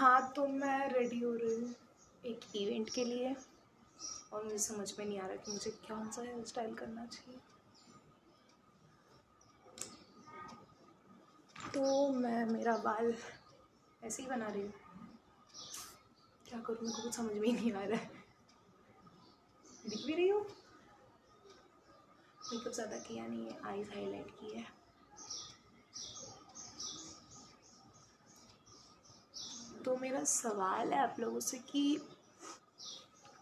हाँ तो मैं रेडी हो रही हूँ एक इवेंट के लिए। और मुझे समझ में नहीं आ रहा कि मुझे कौन सा हेयर स्टाइल करना चाहिए। तो मैं, मेरा बाल ऐसे ही बना रही हूँ। क्या करूँ, मेरे को कुछ समझ में ही नहीं आ रहा है। दिख भी रही हूँ? मेकअप ज़्यादा किया नहीं है आईज हाईलाइट की है। तो मेरा सवाल है आप लोगों से कि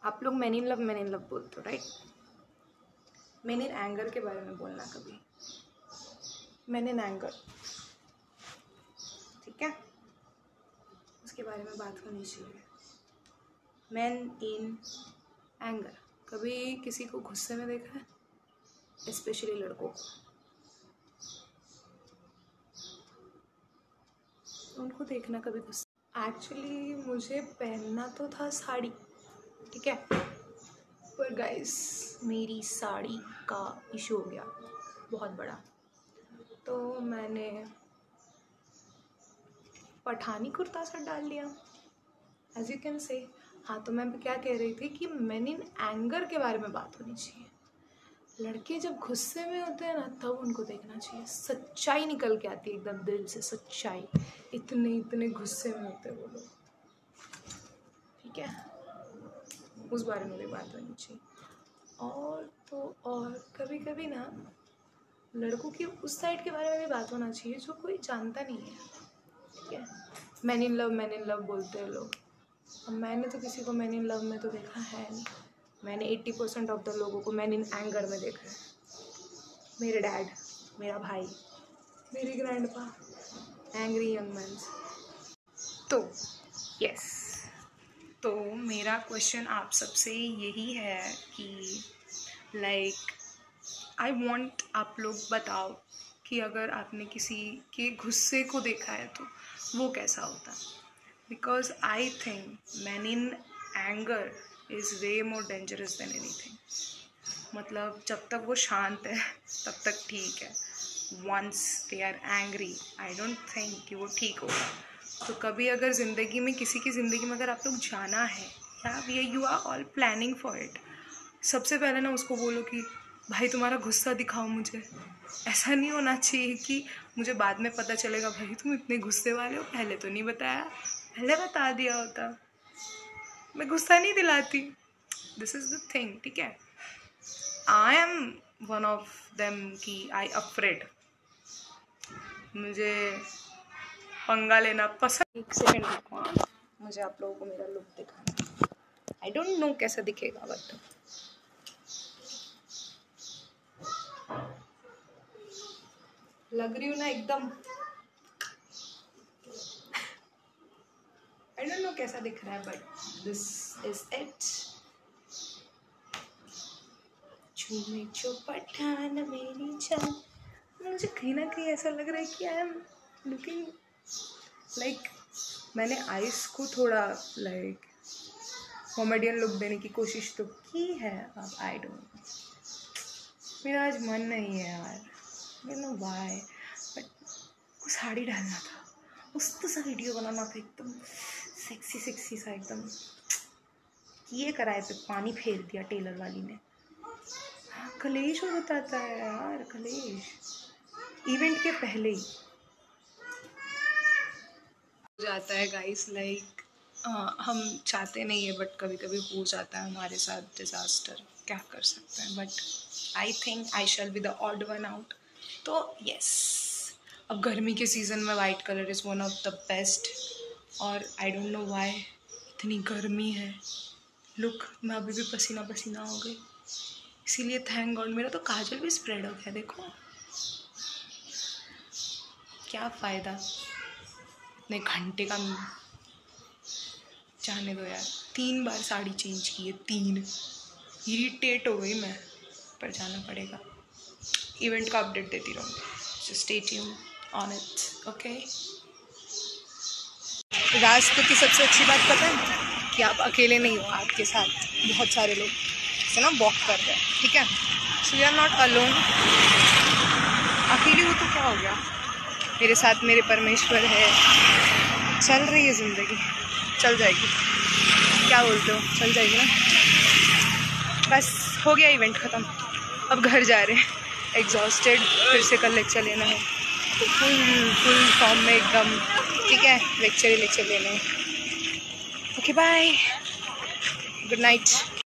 आप लोग man in love man in love बोलते हो राइट मैन इन एंगर के बारे में बोलना कभी। मैन इन एंगर ठीक है? उसके बारे में बात होनी चाहिए। मैन इन एंगर कभी किसी को गुस्से में देखा है? स्पेशली लड़कों को। उनको देखना कभी गुस्सा एक्चुअली मुझे पहनना तो था साड़ी, ठीक है? पर गाइस मेरी साड़ी का इशू हो गया, बहुत बड़ा। तो मैंने पठानी कुर्ता सा डाल लिया। एज यू कैन से हाँ तो मैं क्या कह रही थी कि मैन इन एंगर के बारे में बात होनी चाहिए। लड़के जब गुस्से में होते हैं ना, तब उनको देखना चाहिए। सच्चाई निकल के आती है एकदम दिल से, सच्चाई। इतने इतने गुस्से में होते हैं वो लोग। ठीक है? उस बारे में भी बात होनी चाहिए। और तो और कभी कभी ना, लड़कों की उस साइड के बारे में भी बात होना चाहिए, जो कोई जानता नहीं है। ठीक है? Man in love man in love बोलते हैं लोग। अब मैंने तो किसी को मैन इन लव में तो देखा है नहीं। मैंने एट्टी परसेंट ऑफ़ द लोगों को मैन इन एंगर में देखा है। मेरे डैड मेरा भाई, मेरे grandpa angry young man तो यस तो मेरा क्वेश्चन आप सबसे यही है कि लाइक आई वॉन्ट आप लोग बताओ कि अगर आपने किसी के गुस्से को देखा है तो वो कैसा होता? है because I think man in anger is way more dangerous than anything मतलब जब तक वो शांत है, तब तक ठीक है। Once they are angry I don't think कि वो ठीक होगा। तो कभी अगर ज़िंदगी में, किसी की ज़िंदगी में अगर आप लोग जाना है, या we you are all planning for it सबसे पहले ना उसको बोलो कि, भाई तुम्हारा गुस्सा दिखाओ मुझे। ऐसा नहीं होना चाहिए कि मुझे बाद में पता चलेगा, भाई तुम इतने गुस्से वाले हो, पहले तो नहीं बताया, पहले बता दिया होता। मैं गुस्सा नहीं दिलाती। दिस इज़ द थिंग ठीक है? I am one of them की आई अफ्रेड मुझे पंगा लेना पसंद एक सेकेंड रुको मुझे आप लोगों को मेरा लुक दिखाना। आई डोंट नो कैसा दिखेगा बट लग रही हूँ ना एकदम आई डोंट नो कैसा दिख रहा है बट दिस इज़ इट झूमे जो पठान मेरी जान। मुझे कहीं ना कहीं ऐसा लग रहा है कि आई एम लुकिंग लाइक मैंने आइस को थोड़ा लाइक कॉमेडियन लुक देने की कोशिश तो की है, अब आई डोंट मेरा आज मन नहीं है यार। डोंट नो वाई बट वो साड़ी डालना था। उस तो सा वीडियो बनाना था एकदम। सेक्सी सेक्सी सा एकदम। ये कराए पे पानी फेर दिया टेलर वाली ने। हाँ कलेश हो बताता है यार, कलेश। इवेंट के पहले ही। जाता है गाइस लाइक हम चाहते नहीं है बट कभी कभी हो जाता है हमारे साथ डिज़ास्टर क्या कर सकते हैं? But I think I shall be the odd one out तो यस अब गर्मी के सीज़न में white colour is one of the best और आई डोंट नो वाई इतनी गर्मी है। लुक मैं अभी भी पसीना पसीना हो गई। इसीलिए थैंक गॉड मेरा तो काजल भी स्प्रेड हो गया, देखो। क्या फ़ायदा? इतने घंटे का जाने दो यार। तीन बार साड़ी चेंज की है, तीन। इरीटेट हो गई मैं, पर जाना पड़ेगा। इवेंट का अपडेट देती रहूँगी। Stay tune on it okay रास्ते की सबसे अच्छी बात पता है कि आप अकेले नहीं हो, आपके साथ बहुत सारे लोग जैसे ना वॉक कर रहे हैं, ठीक है? So you are not alone अकेले हो तो क्या हो गया? मेरे साथ मेरे परमेश्वर है। चल रही है ज़िंदगी। चल जाएगी। क्या बोलते हो? चल जाएगी ना? बस हो गया इवेंट ख़त्म। अब घर जा रहे हैं। एग्जॉस्टेड फिर से कल लेक्चर लेना है। फुल फुल फॉर्म में एकदम ठीक है लेक्चर ही लेक्चर लेने ओके बाय गुड नाइट